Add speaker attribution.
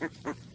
Speaker 1: Ha ha.